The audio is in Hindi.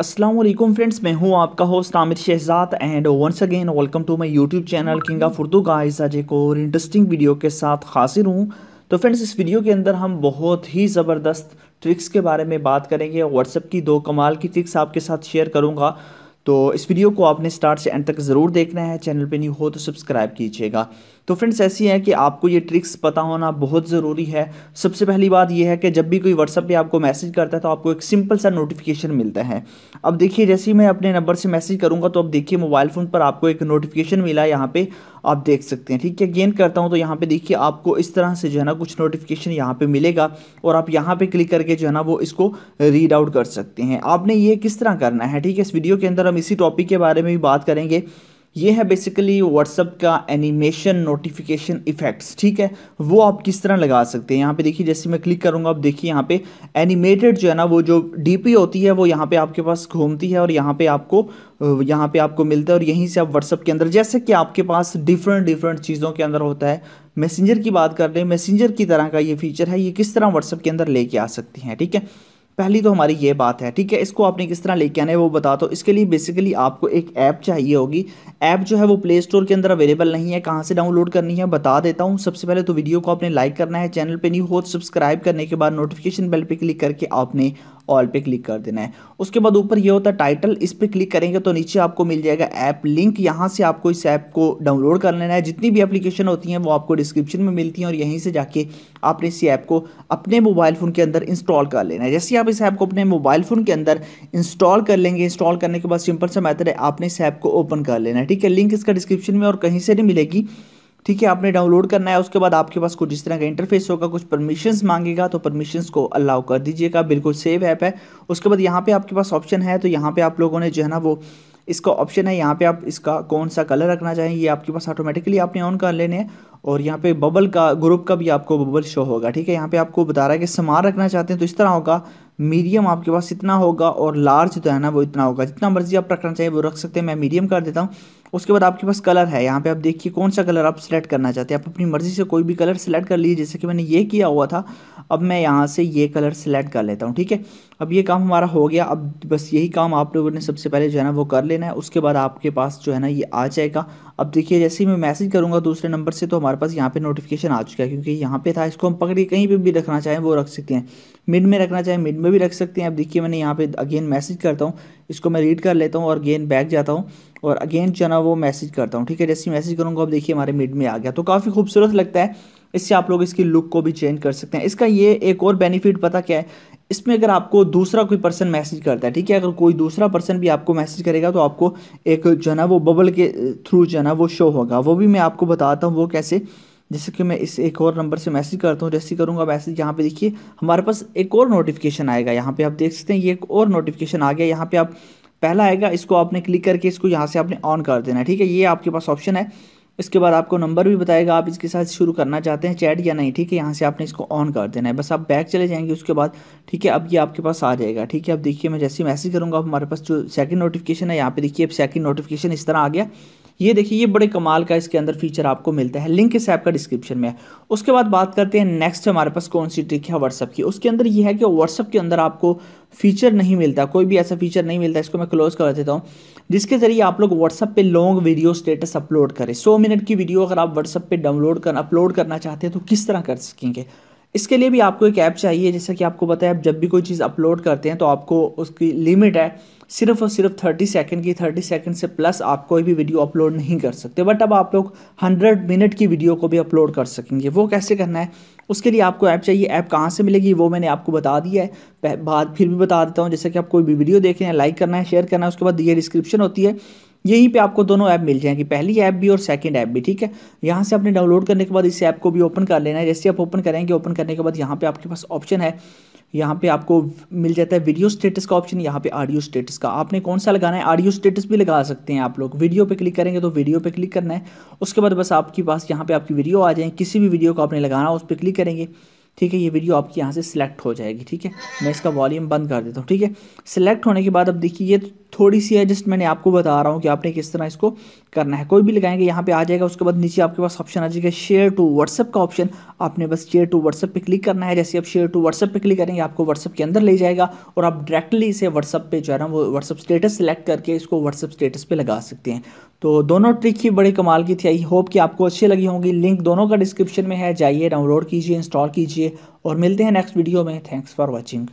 वालेकुम फ्रेंड्स मैं हूँ आपका host Aamir Shahzad and once again welcome to my YouTube channel king of Urdu guys आज एक और इंटरेस्टिंग वीडियो के साथ हाजिर हूँ। तो फ्रेंड्स इस वीडियो के अंदर हम बहुत ही ज़बरदस्त ट्रिक्स के बारे में बात करेंगे। व्हाट्सएप की दो कमाल की ट्रिक्स आपके साथ शेयर करूँगा। तो इस वीडियो को आपने स्टार्ट से एंड तक ज़रूर देखना है। चैनल पे न्यू हो तो सब्सक्राइब कीजिएगा। तो फ्रेंड्स ऐसी है कि आपको ये ट्रिक्स पता होना बहुत ज़रूरी है। सबसे पहली बात यह है कि जब भी कोई व्हाट्सअप पे आपको मैसेज करता है तो आपको एक सिंपल सा नोटिफिकेशन मिलता है। अब देखिए, जैसे ही मैं अपने नंबर से मैसेज करूँगा तो अब देखिए मोबाइल फ़ोन पर आपको एक नोटिफिकेशन मिला यहाँ पर आप देख सकते हैं, ठीक है? गेन करता हूँ तो यहाँ पे देखिए, आपको इस तरह से जो है ना कुछ नोटिफिकेशन यहाँ पे मिलेगा और आप यहाँ पे क्लिक करके जो है ना वो इसको रीड आउट कर सकते हैं। आपने ये किस तरह करना है, ठीक है? इस वीडियो के अंदर हम इसी टॉपिक के बारे में भी बात करेंगे। ये है बेसिकली व्हाट्सअप का एनिमेशन नोटिफिकेशन इफेक्ट्स ठीक है? वो आप किस तरह लगा सकते हैं? यहाँ पे देखिए, जैसे मैं क्लिक करूँगा, अब देखिए यहाँ पे एनिमेटेड जो है ना, वो जो डीपी होती है, वो यहाँ पे आपके पास घूमती है और यहाँ पे आपको यहाँ पे आपको मिलता है और यहीं से आप व्हाट्सअप के अंदर, जैसे कि आपके पास डिफरेंट डिफरेंट चीज़ों के अंदर होता है। मैसेंजर की बात कर रहे हैं मैसेंजर की तरह का ये फीचर है, ये किस तरह व्हाट्सअप के अंदर लेके आ सकती हैं, ठीक है? पहली तो हमारी ये बात है, ठीक है? इसको आपने किस तरह लेके आना है वो बता दो इसके लिए बेसिकली आपको एक ऐप चाहिए होगी। ऐप जो है वो प्ले स्टोर के अंदर अवेलेबल नहीं है, कहाँ से डाउनलोड करनी है बता देता हूँ। सबसे पहले तो वीडियो को आपने लाइक करना है चैनल पे नहीं हो सब्सक्राइब करने के बाद नोटिफिकेशन बेल पे क्लिक करके आपने ऑल पे क्लिक कर देना है। उसके बाद ऊपर ये होता है टाइटल इस पर क्लिक करेंगे तो नीचे आपको मिल जाएगा ऐप लिंक यहाँ से आपको इस ऐप को डाउनलोड कर लेना है। जितनी भी एप्लीकेशन होती हैं वो आपको डिस्क्रिप्शन में मिलती हैं और यहीं से जाके आपने इस ऐप को अपने मोबाइल फ़ोन के अंदर इंस्टॉल कर लेना है। जैसे आप इस ऐप को अपने मोबाइल फ़ोन के अंदर इंस्टॉल कर लेंगे इंस्टॉल करने के बाद सिंपल सा मैथड है, आपने इस ऐप को ओपन कर लेना है। ठीक है लिंक इसका डिस्क्रिप्शन में और कहीं से नहीं मिलेगी। ठीक है, आपने डाउनलोड करना है, उसके बाद आपके पास कुछ इस तरह का इंटरफेस होगा, कुछ परमिशंस मांगेगा तो परमिशंस को अलाउ कर दीजिएगा, बिल्कुल सेव ऐप है। उसके बाद यहाँ पे आपके पास ऑप्शन है तो यहाँ पे आप लोगों ने जो है ना, वो इसका ऑप्शन है, यहाँ पे आप इसका कौन सा कलर रखना चाहें, ये आपके पास ऑटोमेटिकली आपने ऑन कर लेने हैं, और यहाँ पे बबल का ग्रुप का भी आपको बबल शो होगा, ठीक है। यहाँ पे आपको बता रहा है कि समार रखना चाहते हैं तो इस तरह होगा मीडियम आपके पास इतना होगा, और लार्ज जो है ना, वो इतना होगा, जितना मर्ज़ी आप रखना चाहिए वो रख सकते हैं, मैं मीडियम कर देता हूँ। उसके बाद आपके पास कलर है। यहाँ पे आप देखिए कौन सा कलर आप सिलेक्ट करना चाहते हैं। आप अपनी मर्ज़ी से कोई भी कलर सेलेक्ट कर लीजिए। जैसे कि मैंने ये किया हुआ था, अब मैं यहाँ से ये कलर सेलेक्ट कर लेता हूँ, ठीक है? अब ये काम हमारा हो गया। अब बस यही काम आप लोगों ने सबसे पहले जो है ना वो कर लेना है। उसके बाद आपके पास जो है ना ये आ जाएगा। अब देखिए, जैसे ही मैं मैसेज करूँगा दूसरे नंबर से तो हमारे पास यहाँ पे नोटिफिकेशन आ चुका है। क्योंकि यहाँ पे था, इसको हम पकड़िए कहीं पे भी रखना चाहें, वो रख सकते हैं। मिड में रखना चाहें मिड में भी रख सकते हैं। अब देखिए, मैंने यहाँ पे अगेन मैसेज करता हूँ। इसको मैं रीड कर लेता हूँ और अगेन बैक जाता हूँ। और अगेन जो ना, वो मैसेज करता हूँ, ठीक है? जैसे मैसेज करूँगा, अब देखिए हमारे मिड में आ गया। तो काफ़ी खूबसूरत लगता है। इससे आप लोग इसकी लुक को भी चेंज कर सकते हैं। इसका ये एक और बेनिफिट पता क्या है? इसमें अगर आपको दूसरा कोई पर्सन मैसेज करता है, ठीक है? अगर कोई दूसरा पर्सन भी आपको मैसेज करेगा तो आपको एक, जो है ना, वो बबल के थ्रू जो है ना, वो शो होगा। वो भी मैं आपको बताता हूँ, वो कैसे? जैसे कि मैं इस एक और नंबर से मैसेज करता हूँ, जैसे करूँगा मैसेज यहाँ पे देखिए, हमारे पास एक और नोटिफिकेशन आएगा। यहाँ पे आप देख सकते हैं, ये एक और नोटिफिकेशन आ गया। यहाँ पे आप पहला आएगा, इसको आपने क्लिक करके इसको यहाँ से आपने ऑन कर देना है, ठीक है? ये आपके पास ऑप्शन है। इसके बाद आपको नंबर भी बताएगा, आप इसके साथ शुरू करना चाहते हैं चैट या नहीं, ठीक है? यहाँ से आपने इसको ऑन कर देना है। बस आप बैक चले जाएँगे, उसके बाद, ठीक है? अब ये आपके पास आ जाएगा, ठीक है? अब देखिए, मैं जैसे मैसेज करूँगा हमारे पास जो सेकंड नोटिफिकेशन है, यहाँ पे देखिए, अब सेकंड नोटिफिकेशन इस तरह आ गया। ये देखिए, ये बड़े कमाल का इसके अंदर फीचर आपको मिलता है। लिंक इस ऐप का डिस्क्रिप्शन में है। उसके बाद बात करते हैं नेक्स्ट हमारे पास कौन सी ट्रिक है व्हाट्सअप की। उसके अंदर ये है कि व्हाट्सअप के अंदर आपको फीचर नहीं मिलता, कोई भी ऐसा फीचर नहीं मिलता, इसको मैं क्लोज कर देता हूँ, जिसके ज़रिए आप लोग व्हाट्सअप पे लॉन्ग वीडियो स्टेटस अपलोड करें। सौ मिनट की वीडियो अगर आप व्हाट्सअप पे डाउनलोड कर अपलोड करना चाहते हैं तो किस तरह कर सकेंगे? इसके लिए भी आपको एक ऐप चाहिए, जैसा कि आपको पता है जब भी कोई चीज़ अपलोड करते हैं तो आपको उसकी लिमिट है, सिर्फ़ और सिर्फ़ थर्टी सेकंड की, थर्टी सेकंड से प्लस आप कोई भी वीडियो अपलोड नहीं कर सकते। बट अब आप लोग हंड्रेड मिनट की वीडियो को भी अपलोड कर सकेंगे। वो कैसे करना है? उसके लिए आपको ऐप चाहिए। ऐप कहाँ से मिलेगी, वो मैंने आपको बता दिया है। बात फिर भी बता देता हूँ। जैसे कि आप कोई भी वीडियो देख रहे हैं, लाइक करना है, शेयर करना है, उसके बाद ये डिस्क्रिप्शन होती है। यहीं पे आपको दोनों ऐप मिल जाएँगी। पहली ऐप भी और सेकंड ऐप भी, ठीक है? यहाँ से आपने डाउनलोड करने के बाद इस ऐप को भी ओपन कर लेना है। जैसे आप ओपन करेंगे ओपन करने के बाद यहाँ पे आपके पास ऑप्शन है। यहाँ पे आपको मिल जाता है वीडियो स्टेटस का ऑप्शन यहाँ पे ऑडियो स्टेटस का। आपने कौन सा लगाना है? ऑडियो स्टेटस भी लगा सकते हैं आप लोग। वीडियो पे क्लिक करेंगे तो वीडियो पे क्लिक करना है। उसके बाद बस आपके पास यहाँ पे आपकी वीडियो आ जाए किसी भी वीडियो को आपने लगाना उस पर क्लिक करेंगे। ठीक है, ये वीडियो आपकी यहाँ से सिलेक्ट हो जाएगी, ठीक है? मैं इसका वॉल्यूम बंद कर देता हूँ, ठीक है? सिलेक्ट होने के बाद अब देखिए, ये थोड़ी सी है, जस्ट मैंने आपको बता रहा हूँ कि आपने किस तरह इसको करना है। कोई भी लगाएँगे, यहाँ पे आ जाएगा, उसके बाद नीचे आपके पास ऑप्शन आ जाएगा शेयर टू व्हाट्सअप का ऑप्शन आपने बस शेयर टू व्हाट्सअप पे क्लिक करना है, जैसे आप शेयर टू व्हाट्सअप पे क्लिक करेंगे, आपको व्हाट्सअप के अंदर ले जाएगा और आप डायरेक्टली इसे व्हाट्सअप पे जो है ना, वो व्हाट्सअप स्टेटस सेलेक्ट करके इसको व्हाट्सअप स्टेटस पे लगा सकते हैं। तो दोनों ट्रिक ही बड़े कमाल की थी। आई होप कि आपको अच्छी लगी होंगी। लिंक दोनों का डिस्क्रिप्शन में है। जाइए डाउनलोड कीजिए इंस्टॉल कीजिए और मिलते हैं नेक्स्ट वीडियो में। Thanks for watching